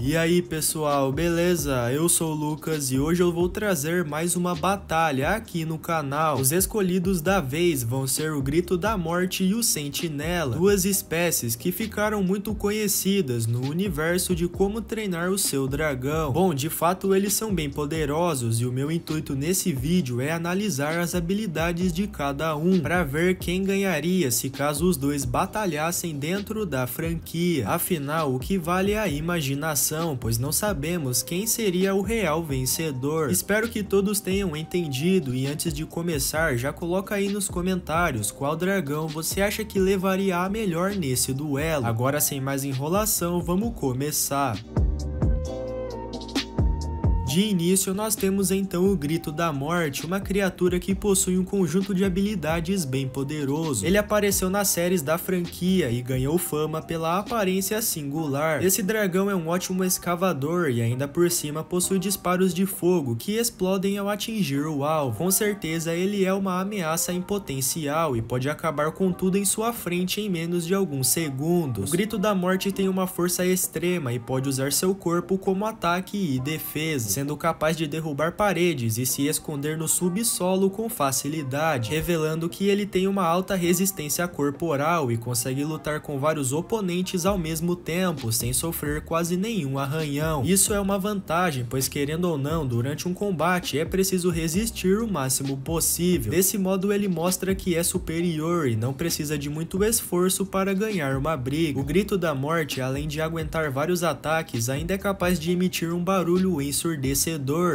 E aí pessoal, beleza? Eu sou o Lucas e hoje eu vou trazer mais uma batalha aqui no canal. Os escolhidos da vez vão ser o Grito da Morte e o Sentinela, duas espécies que ficaram muito conhecidas no universo de como treinar o seu dragão. Bom, de fato eles são bem poderosos e o meu intuito nesse vídeo é analisar as habilidades de cada um, para ver quem ganharia se caso os dois batalhassem dentro da franquia. Afinal, o que vale é a imaginação pois não sabemos quem seria o real vencedor. Espero que todos tenham entendido e antes de começar, já coloca aí nos comentários qual dragão você acha que levaria a melhor nesse duelo. Agora sem mais enrolação, vamos começar. De início, nós temos então o Grito da Morte, uma criatura que possui um conjunto de habilidades bem poderoso. Ele apareceu nas séries da franquia e ganhou fama pela aparência singular. Esse dragão é um ótimo escavador e ainda por cima possui disparos de fogo que explodem ao atingir o alvo. Com certeza ele é uma ameaça em potencial e pode acabar com tudo em sua frente em menos de alguns segundos. O Grito da Morte tem uma força extrema e pode usar seu corpo como ataque e defesa sendo capaz de derrubar paredes e se esconder no subsolo com facilidade, revelando que ele tem uma alta resistência corporal e consegue lutar com vários oponentes ao mesmo tempo, sem sofrer quase nenhum arranhão. Isso é uma vantagem, pois querendo ou não, durante um combate é preciso resistir o máximo possível. Desse modo ele mostra que é superior e não precisa de muito esforço para ganhar uma briga. O grito da morte, além de aguentar vários ataques, ainda é capaz de emitir um barulho ensurdecedor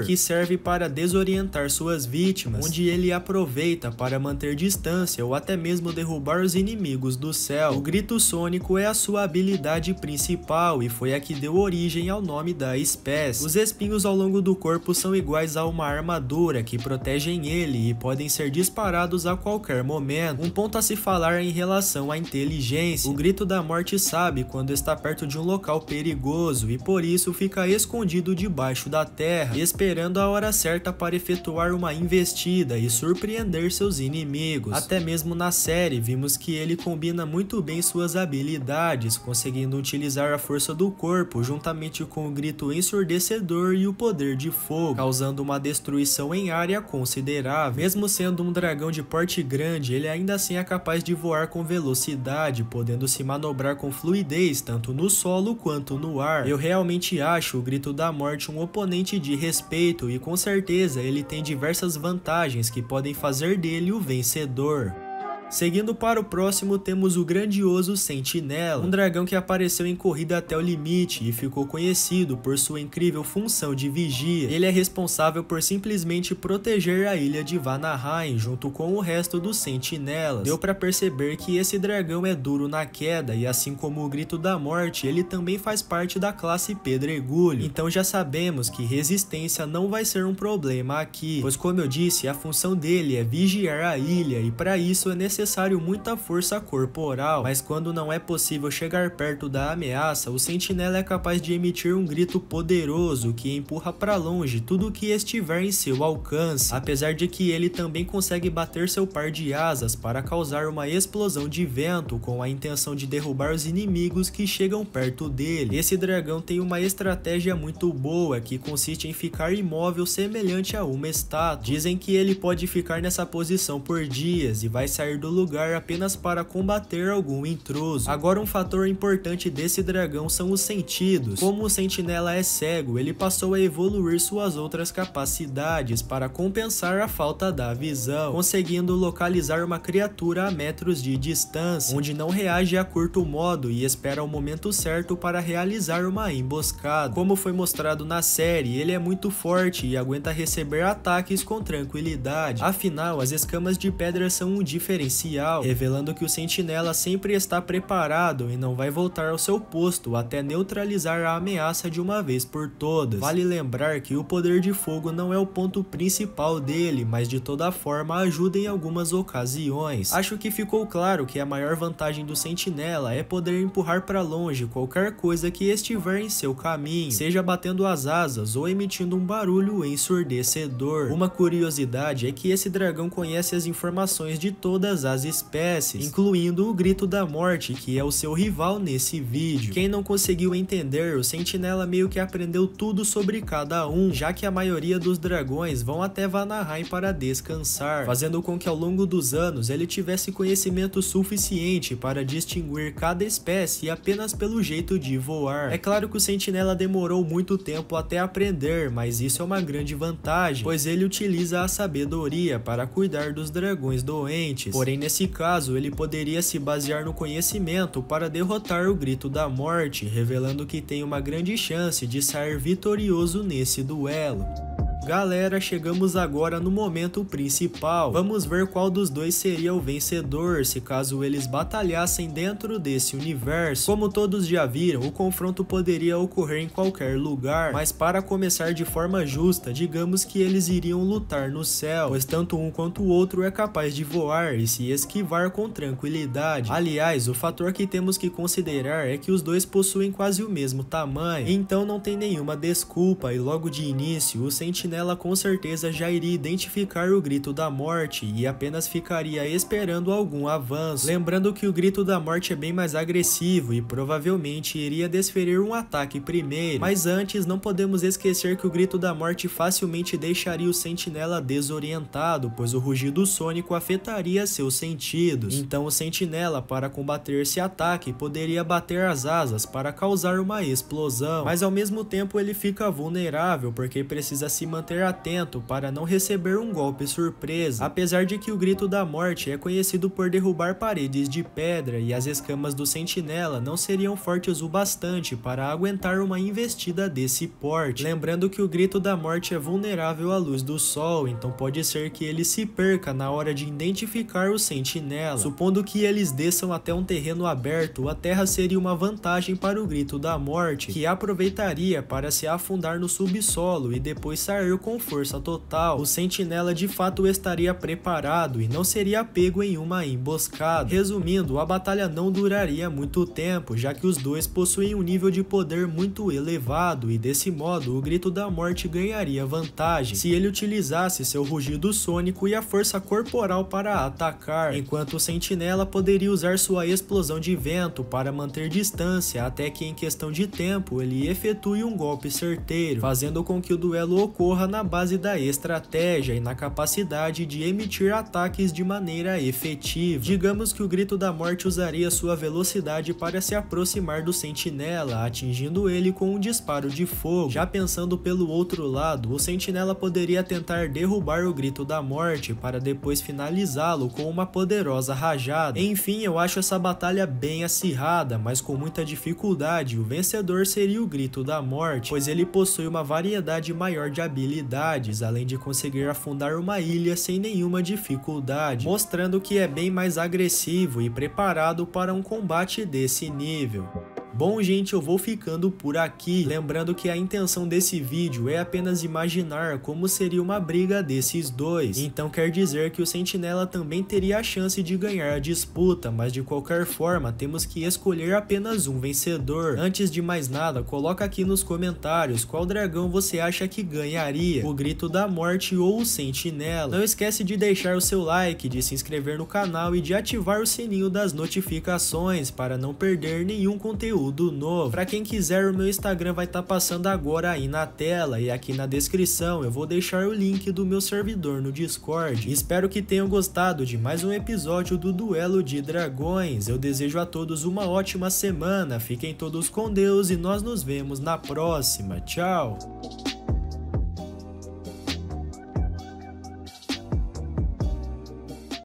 que serve para desorientar suas vítimas, onde ele aproveita para manter distância ou até mesmo derrubar os inimigos do céu. O grito sônico é a sua habilidade principal e foi a que deu origem ao nome da espécie. Os espinhos ao longo do corpo são iguais a uma armadura que protegem ele e podem ser disparados a qualquer momento. Um ponto a se falar em relação à inteligência. O grito da morte sabe quando está perto de um local perigoso e por isso fica escondido debaixo da terra terra, esperando a hora certa para efetuar uma investida e surpreender seus inimigos. Até mesmo na série, vimos que ele combina muito bem suas habilidades, conseguindo utilizar a força do corpo juntamente com o grito ensurdecedor e o poder de fogo, causando uma destruição em área considerável. Mesmo sendo um dragão de porte grande, ele ainda assim é capaz de voar com velocidade, podendo se manobrar com fluidez tanto no solo quanto no ar. Eu realmente acho o grito da morte um oponente de respeito e com certeza ele tem diversas vantagens que podem fazer dele o vencedor. Seguindo para o próximo, temos o grandioso Sentinela, um dragão que apareceu em Corrida até o Limite e ficou conhecido por sua incrível função de vigia. Ele é responsável por simplesmente proteger a ilha de Vanaheim junto com o resto dos Sentinelas. Deu para perceber que esse dragão é duro na queda e assim como o Grito da Morte, ele também faz parte da classe Pedregulho. Então já sabemos que resistência não vai ser um problema aqui, pois como eu disse, a função dele é vigiar a ilha e para isso é necessário necessário muita força corporal, mas quando não é possível chegar perto da ameaça, o sentinela é capaz de emitir um grito poderoso que empurra para longe tudo que estiver em seu alcance, apesar de que ele também consegue bater seu par de asas para causar uma explosão de vento com a intenção de derrubar os inimigos que chegam perto dele. Esse dragão tem uma estratégia muito boa que consiste em ficar imóvel semelhante a uma estátua. Dizem que ele pode ficar nessa posição por dias e vai sair do do lugar apenas para combater algum intruso. Agora um fator importante desse dragão são os sentidos. Como o sentinela é cego, ele passou a evoluir suas outras capacidades para compensar a falta da visão, conseguindo localizar uma criatura a metros de distância, onde não reage a curto modo e espera o momento certo para realizar uma emboscada. Como foi mostrado na série, ele é muito forte e aguenta receber ataques com tranquilidade. Afinal, as escamas de pedra são um diferencial revelando que o sentinela sempre está preparado e não vai voltar ao seu posto até neutralizar a ameaça de uma vez por todas. Vale lembrar que o poder de fogo não é o ponto principal dele, mas de toda forma ajuda em algumas ocasiões. Acho que ficou claro que a maior vantagem do sentinela é poder empurrar para longe qualquer coisa que estiver em seu caminho, seja batendo as asas ou emitindo um barulho ensurdecedor. Uma curiosidade é que esse dragão conhece as informações de todas as espécies, incluindo o Grito da Morte, que é o seu rival nesse vídeo. Quem não conseguiu entender, o Sentinela meio que aprendeu tudo sobre cada um, já que a maioria dos dragões vão até Vanaheim para descansar, fazendo com que ao longo dos anos ele tivesse conhecimento suficiente para distinguir cada espécie apenas pelo jeito de voar. É claro que o Sentinela demorou muito tempo até aprender, mas isso é uma grande vantagem, pois ele utiliza a sabedoria para cuidar dos dragões doentes. Porém, nesse caso, ele poderia se basear no conhecimento para derrotar o Grito da Morte, revelando que tem uma grande chance de sair vitorioso nesse duelo. Galera, chegamos agora no momento principal. Vamos ver qual dos dois seria o vencedor, se caso eles batalhassem dentro desse universo. Como todos já viram, o confronto poderia ocorrer em qualquer lugar, mas para começar de forma justa, digamos que eles iriam lutar no céu, pois tanto um quanto o outro é capaz de voar e se esquivar com tranquilidade. Aliás, o fator que temos que considerar é que os dois possuem quase o mesmo tamanho, então não tem nenhuma desculpa e logo de início, o sentinela ela com certeza já iria identificar o grito da morte e apenas ficaria esperando algum avanço. Lembrando que o grito da morte é bem mais agressivo e provavelmente iria desferir um ataque primeiro, mas antes não podemos esquecer que o grito da morte facilmente deixaria o sentinela desorientado, pois o rugido sônico afetaria seus sentidos. Então o sentinela para combater esse ataque poderia bater as asas para causar uma explosão, mas ao mesmo tempo ele fica vulnerável porque precisa se manter manter atento para não receber um golpe surpresa, apesar de que o grito da morte é conhecido por derrubar paredes de pedra e as escamas do sentinela não seriam fortes o bastante para aguentar uma investida desse porte. Lembrando que o grito da morte é vulnerável à luz do sol, então pode ser que ele se perca na hora de identificar o sentinela. Supondo que eles desçam até um terreno aberto, a terra seria uma vantagem para o grito da morte, que aproveitaria para se afundar no subsolo e depois sair com força total, o sentinela de fato estaria preparado e não seria pego em uma emboscada. Resumindo, a batalha não duraria muito tempo, já que os dois possuem um nível de poder muito elevado e desse modo o grito da morte ganharia vantagem se ele utilizasse seu rugido sônico e a força corporal para atacar, enquanto o sentinela poderia usar sua explosão de vento para manter distância até que em questão de tempo ele efetue um golpe certeiro, fazendo com que o duelo ocorra na base da estratégia e na capacidade de emitir ataques de maneira efetiva. Digamos que o Grito da Morte usaria sua velocidade para se aproximar do sentinela, atingindo ele com um disparo de fogo. Já pensando pelo outro lado, o sentinela poderia tentar derrubar o Grito da Morte para depois finalizá-lo com uma poderosa rajada. Enfim, eu acho essa batalha bem acirrada, mas com muita dificuldade, o vencedor seria o Grito da Morte, pois ele possui uma variedade maior de habilidades habilidades, além de conseguir afundar uma ilha sem nenhuma dificuldade, mostrando que é bem mais agressivo e preparado para um combate desse nível. Bom, gente, eu vou ficando por aqui. Lembrando que a intenção desse vídeo é apenas imaginar como seria uma briga desses dois. Então quer dizer que o Sentinela também teria a chance de ganhar a disputa, mas de qualquer forma temos que escolher apenas um vencedor. Antes de mais nada, coloca aqui nos comentários qual dragão você acha que ganharia, o Grito da Morte ou o Sentinela. Não esquece de deixar o seu like, de se inscrever no canal e de ativar o sininho das notificações para não perder nenhum conteúdo conteúdo novo. Para quem quiser, o meu Instagram vai estar tá passando agora aí na tela e aqui na descrição eu vou deixar o link do meu servidor no Discord. Espero que tenham gostado de mais um episódio do Duelo de Dragões. Eu desejo a todos uma ótima semana, fiquem todos com Deus e nós nos vemos na próxima. Tchau!